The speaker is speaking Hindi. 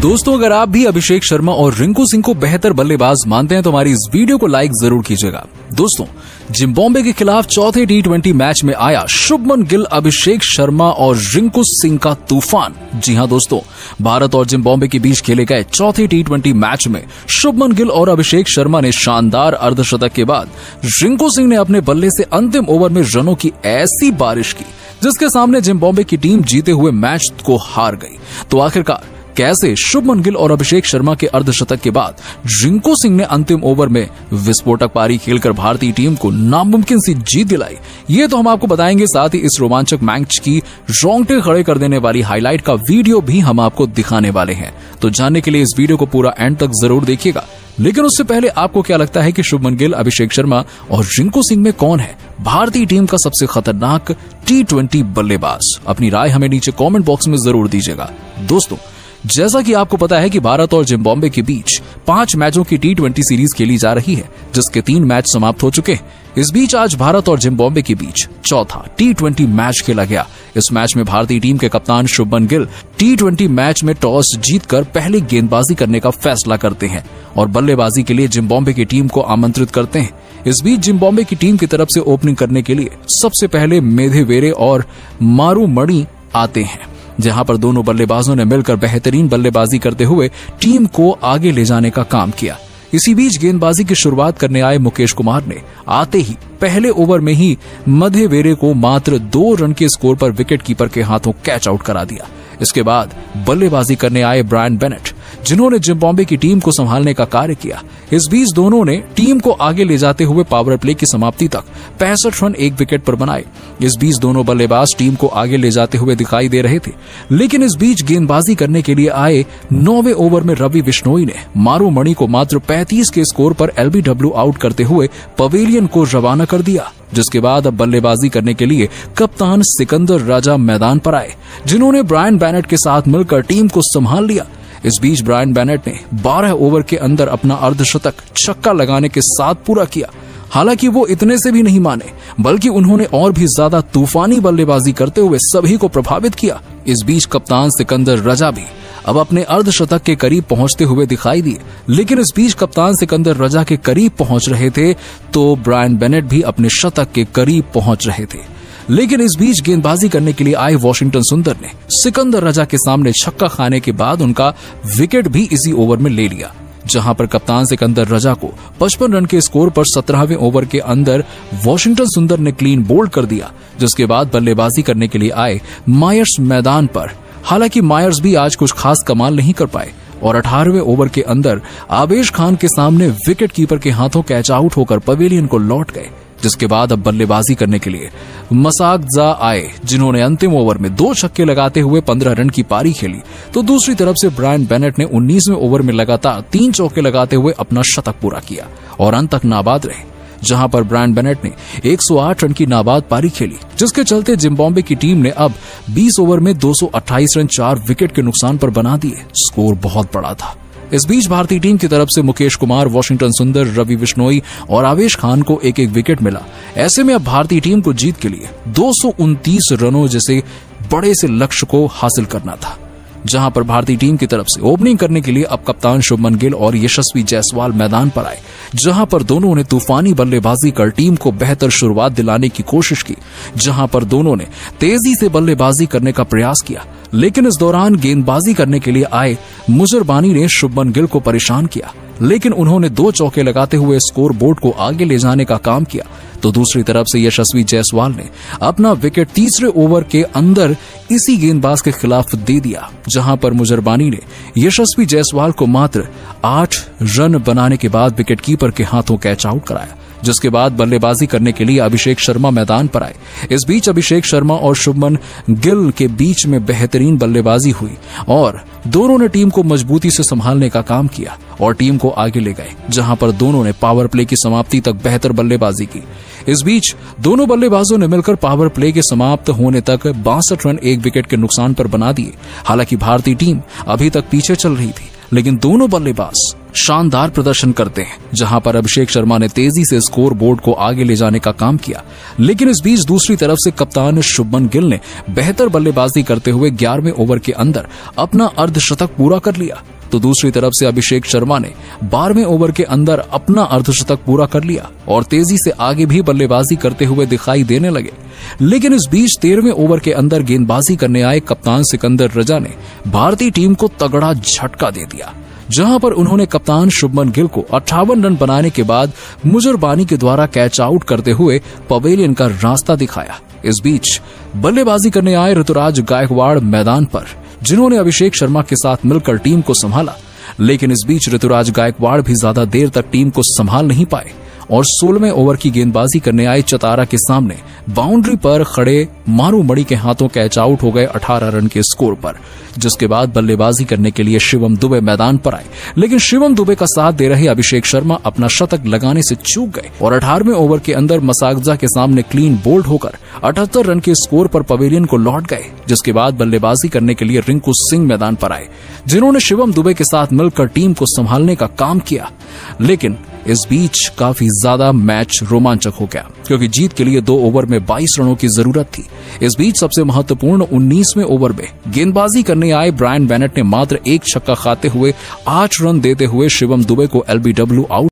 दोस्तों, अगर आप भी अभिषेक शर्मा और रिंकू सिंह को बेहतर बल्लेबाज मानते हैं तो हमारी इस वीडियो को लाइक ज़रूर कीजिएगा। दोस्तों, जिम्बाब्वे के खिलाफ चौथे टी मैच में आया शुभमन गिल, अभिषेक शर्मा और रिंकू सिंह का तूफ़ान। जी हाँ दोस्तों, भारत और जिम्बाब्वे के बीच खेले गए चौथे टी मैच में शुभमन गिल और अभिषेक शर्मा ने शानदार अर्धशतक के बाद रिंकू सिंह ने अपने बल्ले से अंतिम ओवर में रनों की ऐसी बारिश की, जिसके सामने जिम्बाब्वे की टीम जीते हुए मैच को हार गई। तो आखिरकार कैसे शुभमन गिल और अभिषेक शर्मा के अर्धशतक के बाद रिंकू सिंह ने अंतिम ओवर में विस्फोटक पारी खेलकर भारतीय टीम को नामुमकिन सी जीत दिलाई। ये तो हम आपको बताएँगे, साथ ही इस रोमांचक मैच की रोंगटे खड़े कर देने वाली हाईलाइट का वीडियो भी हम आपको दिखाने वाले हैं। तो जानने के लिए इस वीडियो को पूरा एंड तक ज़रूर देखिएगा। लेकिन उससे पहले आपको क्या लगता है कि शुभमन गिल, अभिषेक शर्मा और रिंकू सिंह में कौन है भारतीय टीम का सबसे खतरनाक टी ट्वेंटी बल्लेबाज? अपनी राय हमें नीचे कमेंट बॉक्स में ज़रूर दीजिएगा। दोस्तों जैसा कि आपको पता है कि भारत और जिम्बाब्वे के बीच पाँच मैचों की टी ट्वेंटी सीरीज़ खेली जा रही है, जिसके तीन मैच समाप्त हो चुके हैं। इस बीच आज भारत और जिम्बाब्वे के बीच चौथा टी ट्वेंटी मैच खेला गया। इस मैच में भारतीय टीम के कप्तान Shubman Gill T twenty match में टॉस जीतकर पहले गेंदबाजी करने का फैसला करते हैं और बल्लेबाजी के लिए जिम्बाब्वे की टीम को आमंत्रित करते हैं। इस बीच जिम्बाब्वे की टीम की तरफ़ से ओपनिंग करने के लिए सबसे पहले मेधे वेरे और मारू मणि आते हैं। जहाँ पर दोनों बल्लेबाजों ने मिलकर बेहतरीन बल्लेबाजी करते हुए टीम को आगे ले जाने का काम किया। इसी बीच गेंदबाजी की शुरुआत करने आए मुकेश कुमार ने आते ही पहले ओवर में ही मध्य वेरे को मात्र दो रन के स्कोर पर विकेट कीपर के हाथों कैच आउट करा दिया। इसके बाद बल्लेबाजी करने आए ब्रायन बेनेट जिन्होंने जिम्बाब्वे की टीम को संभालने का कार्य किया। इस बीच दोनों ने टीम को आगे ले जाते हुए पावर प्ले की समाप्ति तक पैंसठ रन एक विकेट पर बनाए। इस बीच दोनों बल्लेबाज टीम को आगे ले जाते हुए दिखाई दे रहे थे। लेकिन इस बीच गेंदबाजी करने के लिए आए नौवे ओवर में रवि बिश्नोई ने मारू मणि को मात्र पैंतीस के स्कोर पर एलबीडब्ल्यू आउट करते हुए पवेलियन को रवाना कर दिया, जिसके बाद अब बल्लेबाजी करने के लिए कप्तान सिकंदर राजा मैदान पर आए, जिन्होंने ब्रायन बैनेट के साथ मिलकर टीम को संभाल लिया। इस बीच ब्रायन बैनेट ने 12 ओवर के अंदर अपना अर्धशतक छक्का लगाने के साथ पूरा किया। हालाँकि वो इतने से भी नहीं माने, बल्कि उन्होंने और भी ज़्यादा तूफानी बल्लेबाजी करते हुए सभी को प्रभावित किया। इस बीच कप्तान सिकंदर रजा भी अब अपने अर्धशतक के करीब पहुँचते हुए दिखाई दिए। लेकिन इस बीच कप्तान सिकंदर रजा के करीब पहुँच रहे थे तो ब्रायन बेनेट भी अपने शतक के करीब पहुँच रहे थे। लेकिन इस बीच गेंदबाजी करने के लिए आए वॉशिंगटन सुंदर ने सिकंदर रजा के सामने छक्का खाने के बाद उनका विकेट भी इसी ओवर में ले लिया, जहाँ पर कप्तान सिकंदर रजा को 55 रन के स्कोर पर सत्रहवें ओवर के अंदर वॉशिंगटन सुंदर ने क्लीन बोल्ड कर दिया, जिसके बाद बल्लेबाजी करने के लिए आए मायर्स मैदान पर। हालाँकि मायर्स भी आज कुछ खास कमाल नहीं कर पाए और अठारहवें ओवर के अंदर आवेश खान के सामने विकेट कीपर के हाथों कैच आउट होकर पवेलियन को लौट गए, जिसके बाद अब बल्लेबाजी करने के लिए मसाकजा आए, जिन्होंने अंतिम ओवर में दो छक्के लगाते हुए पंद्रह रन की पारी खेली। तो दूसरी तरफ़ से ब्रायन बेनेट ने उन्नीसवें ओवर में लगातार तीन चौके लगाते हुए अपना शतक पूरा किया, और अंत तक नाबाद रहे, जहाँ पर ब्रायन बेनेट ने 108 रन की नाबाद पारी खेली, जिसके चलते जिम्बाब्वे की टीम ने अब 20 ओवर में 228 रन चार विकेट के नुकसान पर बना दिए। स्कोर बहुत बड़ा था। इस बीच भारतीय टीम की तरफ़ से मुकेश कुमार, वॉशिंगटन सुंदर, रवि बिश्नोई और आवेश खान को एक एक विकेट मिला। ऐसे में अब भारतीय टीम को जीत के लिए दो रनों जैसे बड़े से लक्ष्य को हासिल करना था, जहाँ पर भारतीय टीम की तरफ़ से ओपनिंग करने के लिए अब कप्तान शुभमन गिल और यशस्वी जायसवाल मैदान पर आए, जहाँ पर दोनों ने तूफानी बल्लेबाजी कर टीम को बेहतर शुरुआत दिलाने की कोशिश की, जहाँ पर दोनों ने तेज़ी से बल्लेबाजी करने का प्रयास किया। लेकिन इस दौरान गेंदबाजी करने के लिए आए मुजरबानी ने शुभमन गिल को परेशान किया। लेकिन उन्होंने दो चौके लगाते हुए स्कोर बोर्ड को आगे ले जाने का काम किया। तो दूसरी तरफ़ से यशस्वी जायसवाल ने अपना विकेट तीसरे ओवर के अंदर इसी गेंदबाज के खिलाफ दे दिया, जहाँ पर मुजरबानी ने यशस्वी जायसवाल को मात्र आठ रन बनाने के बाद विकेट कीपर के हाथों कैच आउट कराया। जिसके बाद बल्लेबाजी करने के लिए अभिषेक शर्मा मैदान पर आए। इस बीच अभिषेक शर्मा और शुभमन गिल के बीच में बेहतरीन बल्लेबाजी हुई और दोनों ने टीम को मजबूती से संभालने का काम किया और टीम को आगे ले गए, जहाँ पर दोनों ने पावर प्ले की समाप्ति तक बेहतर बल्लेबाजी की। इस बीच दोनों बल्लेबाजों ने मिलकर पावर प्ले के समाप्त होने तक बासठ रन एक विकेट के नुकसान पर बना दिए। हालाँकि भारतीय टीम अभी तक पीछे चल रही थी, लेकिन दोनों बल्लेबाज शानदार प्रदर्शन करते हैं, जहाँ पर अभिषेक शर्मा ने तेज़ी से स्कोर बोर्ड को आगे ले जाने का काम किया। लेकिन इस बीच दूसरी तरफ़ से कप्तान शुभमन गिल ने बेहतर बल्लेबाजी करते हुए ग्यारहवें ओवर के अंदर अपना अर्धशतक पूरा कर लिया। तो दूसरी तरफ़ से अभिषेक शर्मा ने बारहवें ओवर के अंदर अपना अर्धशतक पूरा कर लिया और तेज़ी से आगे भी बल्लेबाजी करते हुए दिखाई देने लगे। लेकिन इस बीच तेरहवें ओवर के अंदर गेंदबाजी करने आए कप्तान सिकंदर रजा ने भारतीय टीम को तगड़ा झटका दे दिया। जहाँ पर उन्होंने कप्तान शुभमन गिल को अट्ठावन रन बनाने के बाद मुजरबानी के द्वारा कैच आउट करते हुए पवेलियन का रास्ता दिखाया। इस बीच बल्लेबाजी करने आए ऋतुराज गायकवाड़ मैदान पर, जिन्होंने अभिषेक शर्मा के साथ मिलकर टीम को संभाला, लेकिन इस बीच ऋतुराज गायकवाड़ भी ज़्यादा देर तक टीम को संभाल नहीं पाए। और सोलहवें ओवर की गेंदबाजी करने आए चतारा के सामने, बाउंड्री पर खड़े मारू मणि के हाथों कैच आउट हो गए 18 रन के स्कोर पर, जिसके बाद बल्लेबाजी करने के लिए शिवम दुबे मैदान पर आए। लेकिन शिवम दुबे का साथ दे रहे अभिषेक शर्मा अपना शतक लगाने से चूक गए और अठारहवें ओवर के अंदर मसागजा के सामने क्लीन बोल्ड होकर अठहत्तर रन के स्कोर पर पवेलियन को लौट गए, जिसके बाद बल्लेबाजी करने के लिए रिंकू सिंह मैदान पर आए, जिन्होंने शिवम दुबे के साथ मिलकर टीम को संभालने का काम किया। लेकिन इस बीच काफ़ी ज़्यादा मैच रोमांचक हो गया, क्योंकि जीत के लिए दो ओवर में 22 रनों की ज़रूरत थी। इस बीच सबसे महत्वपूर्ण 19वें ओवर में गेंदबाजी करने आए ब्रायन बैनेट ने मात्र एक छक्का खाते हुए आठ रन देते हुए शिवम दुबे को एलबीडब्ल्यू आउट